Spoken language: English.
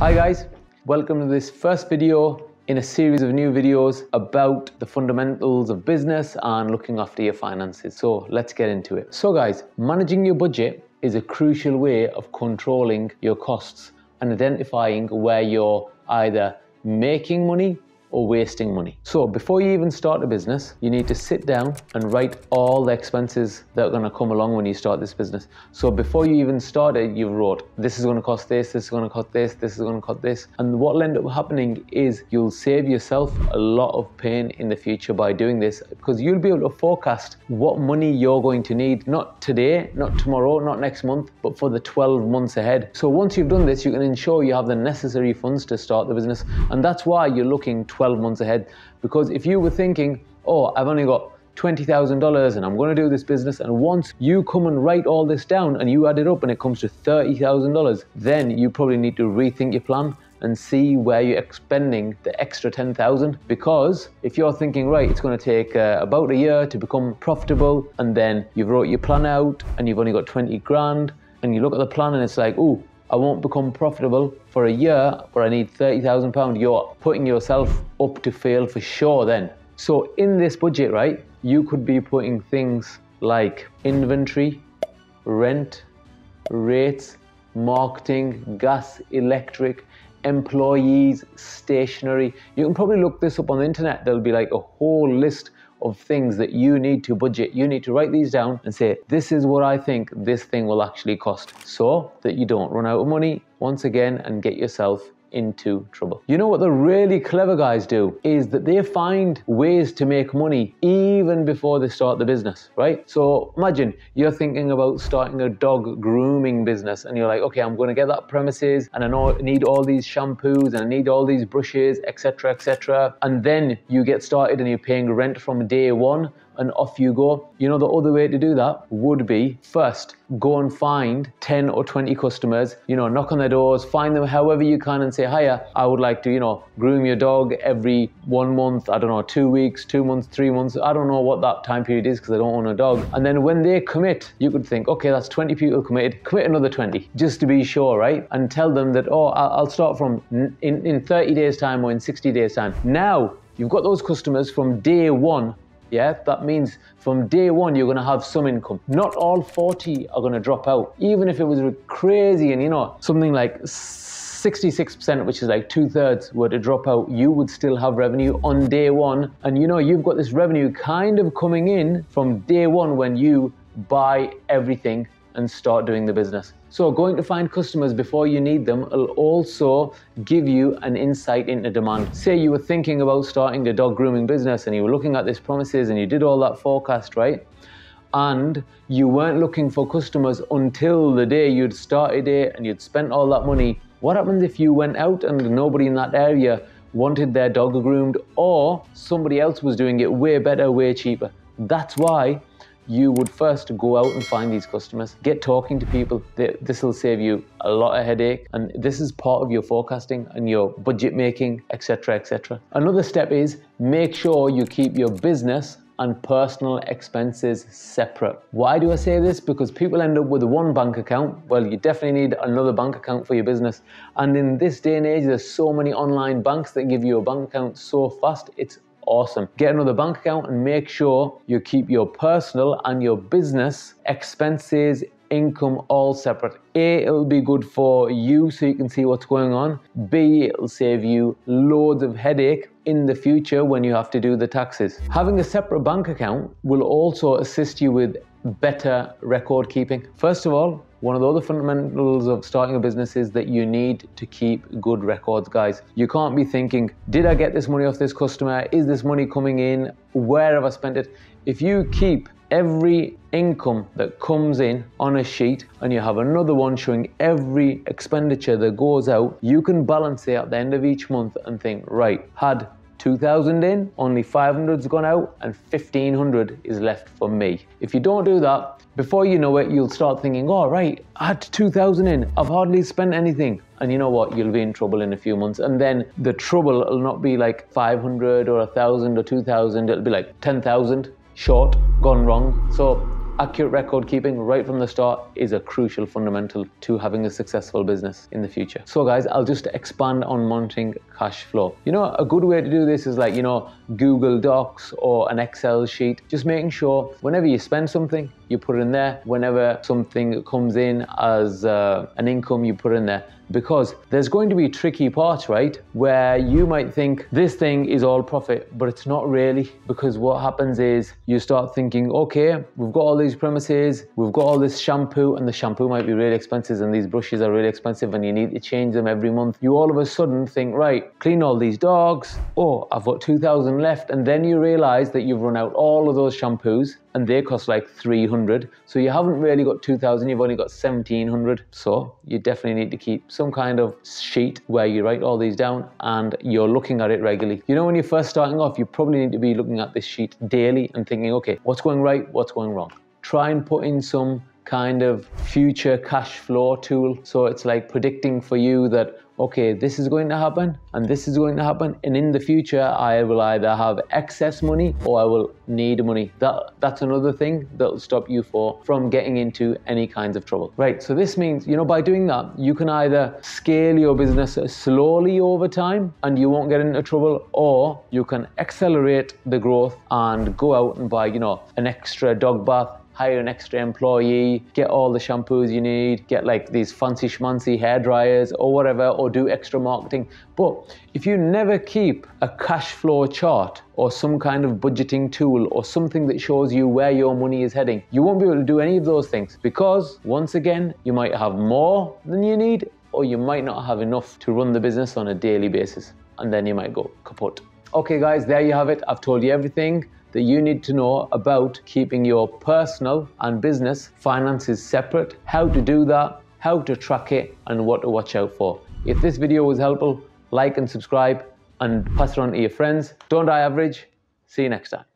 Hi guys, welcome to this first video in a series of new videos about the fundamentals of business and looking after your finances. So let's get into it. So guys, managing your budget is a crucial way of controlling your costs and identifying where you're either making money or wasting money. So before you even start a business, you need to sit down and write all the expenses that are going to come along when you start this business. So before you even start it, you've wrote, this is going to cost this, this is going to cost this, this is going to cost this. And what will end up happening is you'll save yourself a lot of pain in the future by doing this because you'll be able to forecast what money you're going to need, not today, not tomorrow, not next month, but for the 12 months ahead. So once you've done this, you can ensure you have the necessary funds to start the business. And that's why you're looking 12 months ahead. Because if you were thinking, oh, I've only got $20,000 and I'm going to do this business, and once you come and write all this down and you add it up and it comes to $30,000, then you probably need to rethink your plan and see where you're expending the extra 10,000 because if you're thinking right it's going to take uh, about a year to become profitable and then you've wrote your plan out and you've only got 20 grand and you look at the plan and it's like oh I won't become profitable for a year, but I need £30,000. You're putting yourself up to fail for sure then. So, in this budget, right, you could be putting things like inventory, rent, rates, marketing, gas, electric, employees, stationery. You can probably look this up on the internet. There'll be like a whole list of things that you need to budget. You need to write these down and say, this is what I think this thing will actually cost so that you don't run out of money once again and get yourself into trouble. You know what the really clever guys do is that they find ways to make money even before they start the business, right? So imagine you're thinking about starting a dog grooming business and you're like, okay, I'm going to get that premises and I know I need all these shampoos and I need all these brushes, etc., etc. And then you get started and you're paying rent from day one and off you go. You know, the other way to do that would be first go and find 10 or 20 customers, you know, knock on their doors, find them however you can and say, Hiya, I would like to, you know, groom your dog every one month, I don't know, two weeks, two months, three months. I don't know what that time period is because I don't own a dog. And then when they commit, you could think, okay, that's 20 people committed, commit another 20 just to be sure, right? And tell them that, oh, I'll start from in, in 30 days' time or in 60 days' time. Now, You've got those customers from day one yeah, that means from day one you're going to have some income. Not all 40 are going to drop out. Even if it was crazy and you know something like 66%, which is like two thirds, were to drop out, you would still have revenue on day one. And you know, you've got this revenue kind of coming in from day one when you buy everything and start doing the business. So, going to find customers before you need them will also give you an insight into demand. Say you were thinking about starting a dog grooming business and you were looking at these promises and you did all that forecast, right? And you weren't looking for customers until the day you'd started it and you'd spent all that money. What happens if you went out and nobody in that area wanted their dog groomed or somebody else was doing it way better, way cheaper? That's why you would first go out and find these customers, get talking to people. This will save you a lot of headache, and this is part of your forecasting and your budget making, etc. etc. Another step is make sure you keep your business and personal expenses separate. Why do I say this? Because people end up with one bank account. Well, you definitely need another bank account for your business. And in this day and age, there's so many online banks that give you a bank account so fast, it's awesome. Get another bank account and make sure you keep your personal and your business expenses, income all separate. A, it'll be good for you so you can see what's going on. B, it'll save you loads of headache in the future when you have to do the taxes. Having a separate bank account will also assist you with better record keeping. First of all, one of the other fundamentals of starting a business is that you need to keep good records, guys. You can't be thinking, did I get this money off this customer? Is this money coming in? Where have I spent it? If you keep every income that comes in on a sheet and you have another one showing every expenditure that goes out, you can balance it at the end of each month and think, right, had 2000 in, only 500's gone out, and 1500 is left for me. If you don't do that, before you know it, you'll start thinking, oh, right, I had 2000 in, I've hardly spent anything. And you know what? You'll be in trouble in a few months. And then the trouble will not be like 500 or 1000 or 2000, it'll be like 10,000 short, gone wrong. So accurate record keeping right from the start is a crucial fundamental to having a successful business in the future. So guys, I'll just expand on monitoring cash flow. You know, a good way to do this is like, you know, Google Docs or an Excel sheet. Just making sure whenever you spend something, you put in there. Whenever something comes in as uh, an income, you put in there because there's going to be tricky parts, right? Where you might think this thing is all profit, but it's not really because what happens is you start thinking, okay, we've got all these premises, we've got all this shampoo, and the shampoo might be really expensive, and these brushes are really expensive, and you need to change them every month. You all of a sudden think, right, clean all these dogs. Oh, I've got 2,000 left, and then you realize that you've run out all of those shampoos and they cost like 300 so you haven't really got 2000 you've only got 1700 so you definitely need to keep some kind of sheet where you write all these down and you're looking at it regularly. You know when you're first starting off you probably need to be looking at this sheet daily and thinking okay what's going right what's going wrong? Try and put in some kind of future cash flow tool. So it's like predicting for you that okay, this is going to happen and this is going to happen. And in the future, I will either have excess money or I will need money. That, that's another thing that will stop you for, from getting into any kinds of trouble. Right, so this means, you know, by doing that, you can either scale your business slowly over time and you won't get into trouble, or you can accelerate the growth and go out and buy, you know, an extra dog bath hire an extra employee, get all the shampoos you need, get like these fancy schmancy hair dryers or whatever, or do extra marketing. But if you never keep a cash flow chart or some kind of budgeting tool or something that shows you where your money is heading, you won't be able to do any of those things because once again, you might have more than you need or you might not have enough to run the business on a daily basis and then you might go kaput. Okay guys, there you have it. I've told you everything that you need to know about keeping your personal and business finances separate, how to do that, how to track it, and what to watch out for. If this video was helpful, like and subscribe and pass it on to your friends. Don't die average. See you next time.